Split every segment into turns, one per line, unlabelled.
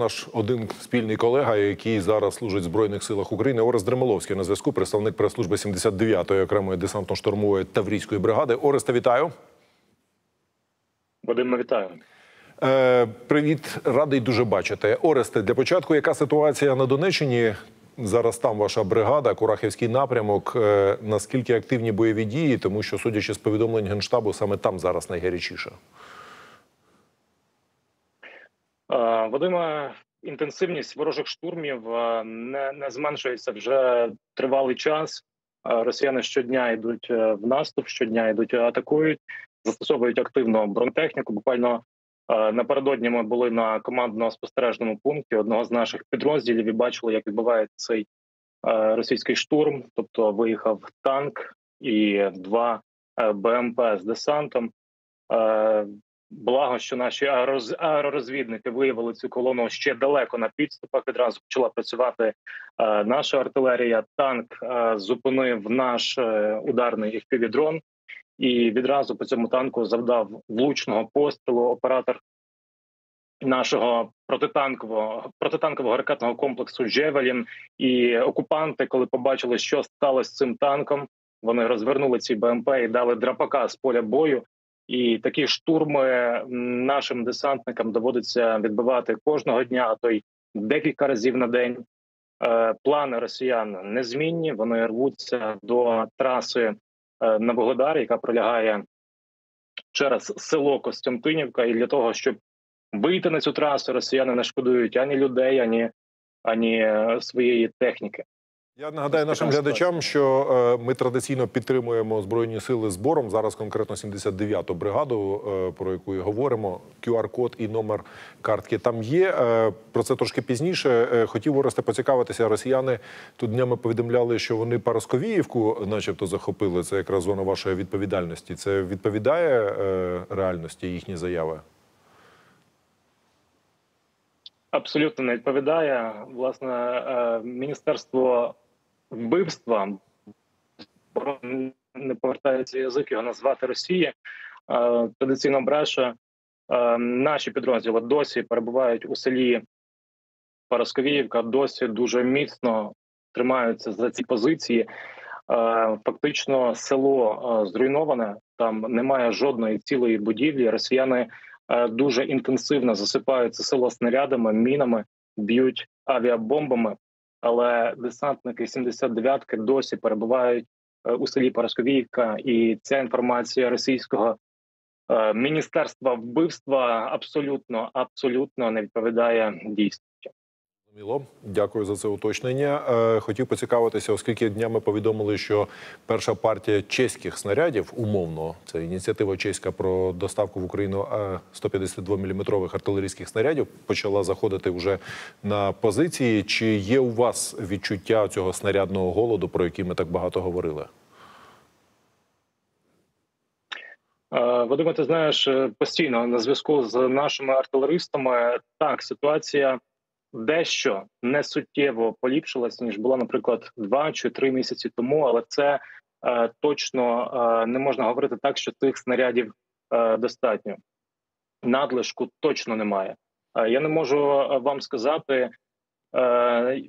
Наш один спільний колега, який зараз служить в збройних силах України, Орест Дремоловський на зв'язку, представник прес-служби 79-ї окремої десантно-штурмової таврійської бригади. Ореста, вітаю.
Вадиме, вітаю.
Е, привіт, радий дуже бачити. Оресте, для початку, яка ситуація на Донеччині? Зараз там ваша бригада, Курахівський напрямок. Е, наскільки активні бойові дії? Тому що, судячи з повідомлень генштабу, саме там зараз найгарячіше.
Е, Вадиме, інтенсивність ворожих штурмів е, не, не зменшується вже тривалий час. Е, Росіяни щодня йдуть в наступ, щодня йдуть атакують, застосовують активно бронетехніку. Буквально напередодні ми були на командно-спостережному пункті одного з наших підрозділів і бачили, як відбувається цей російський штурм. Тобто виїхав танк і два БМП з десантом. Благо, що наші аеророзвідники виявили цю колону ще далеко на підступах. Відразу почала працювати е, наша артилерія. Танк е, зупинив наш е, ударний FPV-дрон і відразу по цьому танку завдав влучного пострілу. Оператор нашого протитанкового протитанкового ракетного комплексу Джевелін і окупанти, коли побачили, що сталося з цим танком, вони розвернули ці БМП і дали драпака з поля бою. І такі штурми нашим десантникам доводиться відбивати кожного дня, а то й декілька разів на день. Е, Плани росіян незмінні. Вони рвуться до траси е, на Вугледар, яка пролягає через село Костянтинівка. І для того, щоб вийти на цю трасу, росіяни не шкодують ані людей, ані, ані е, своєї техніки.
Я нагадаю нашим глядачам, що е, ми традиційно підтримуємо збройні сили збором. Зараз конкретно 79-ту бригаду, е, про яку і говоримо. QR-код і номер картки там є. Е, про це трошки пізніше. Е, хотів Оресте поцікавитися. Росіяни тут днями повідомляли, що вони Парасковіївку, начебто, захопили. Це якраз зона вашої відповідальності. Це відповідає е, реальності їхні заяви?
Абсолютно не відповідає. Власне, міністерство вбивства не повертається язик його назвати Росії. Е, Традиційно бреше. Наші підрозділи досі перебувають у селі Парасковіївка, досі дуже міцно тримаються за ці позиції. Е, Фактично, село е, зруйноване, там немає жодної цілої будівлі. Росіяни дуже інтенсивно засипають це село снарядами, мінами, б'ють авіабомбами. Але десантники 79-ки досі перебувають е, у селі Парасковіївка, і ця інформація російського е, міністерства вбивства абсолютно абсолютно не відповідає дійсності.
Зрозуміло. Дякую за це уточнення. Е, Хотів поцікавитися, оскільки днями повідомили, що перша партія чеських снарядів, умовно, це ініціатива чеська про доставку в Україну 152 мм артилерійських снарядів, почала заходити вже на позиції. Чи є у вас відчуття цього снарядного голоду, про який ми так багато говорили?
Е, Вадиме, ти знаєш е, постійно на зв'язку з нашими артилеристами. Так, ситуація дещо не суттєво поліпшилась ніж була, наприклад, два чи три місяці тому, але це е, точно е, не можна говорити так, що цих снарядів е, достатньо. Надлишку точно немає. Е, я не можу е, вам сказати. Е,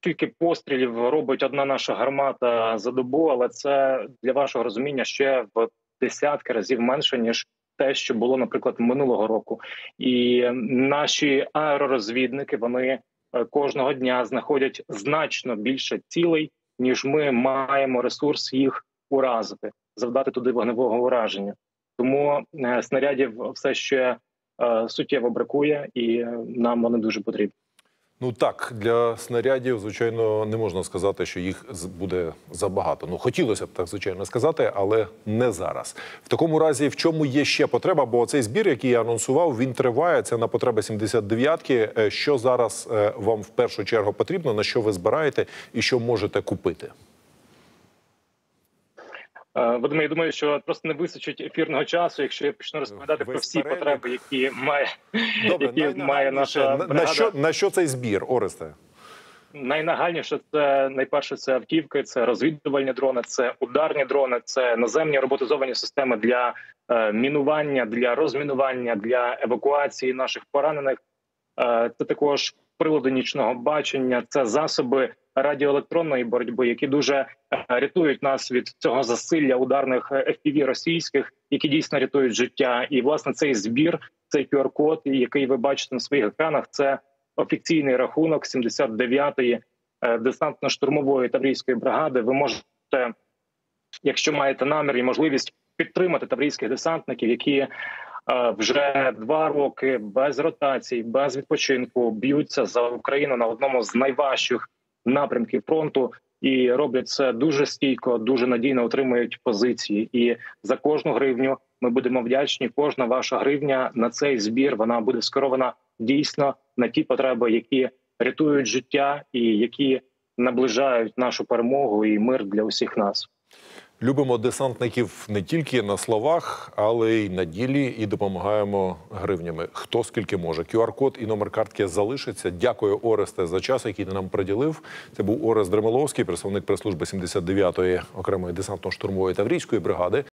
Скільки пострілів робить одна наша гармата за добу, але це для вашого розуміння ще в десятки разів менше ніж те, що було, наприклад, минулого року. І наші аеророзвідники вони е, кожного дня знаходять значно більше цілей, ніж ми маємо ресурс їх уразити, завдати туди вогневого ураження. Тому е, снарядів все ще е, суттєво бракує, і нам вони дуже потрібні.
Ну так, для снарядів, звичайно, не можна сказати, що їх буде забагато. Ну, хотілося б так, звичайно, сказати, але не зараз. В такому разі, в чому є ще потреба? Бо цей збір, який я анонсував, він триває. Це на потреби 79-ки. Е, Що зараз е, вам в першу чергу потрібно, на що ви збираєте і що можете купити?
Е, Вадиме, я думаю, що просто не вистачить ефірного часу, якщо я почну розповідати
Весь
про всі
перелік.
потреби, які має
Добре,
які має наша
на, на що на що цей збір, Оресте?
Найнагальніше це найперше це автівки, це розвідувальні дрони, це ударні дрони, це наземні роботизовані системи для е, мінування, для розмінування, для евакуації наших поранених. Е, Це також прилади нічного бачення, це засоби радіоелектронної боротьби, які дуже е, рятують нас від цього засилля ударних е, FPV російських, які дійсно рятують життя. І власне цей збір, цей QR-код, який ви бачите на своїх екранах, це офіційний рахунок 79-ї е, десантно-штурмової таврійської бригади. Ви можете, якщо маєте намір і можливість підтримати таврійських десантників, які вже два роки без ротацій, без відпочинку б'ються за Україну на одному з найважчих напрямків фронту. І роблять це дуже стійко, дуже надійно отримують позиції. І за кожну гривню ми будемо вдячні. Кожна ваша гривня на цей збір вона буде скерована дійсно на ті потреби, які рятують життя і які наближають нашу перемогу і мир для усіх нас.
Любимо десантників не тільки на словах, але й на ділі, і допомагаємо гривнями. Хто скільки може. QR-код і номер картки залишиться. Дякую, Оресте, за час, який ти нам приділив. Це був Орест Дремоловський, представник прес-служби 79-ї окремої десантно-штурмової таврійської бригади.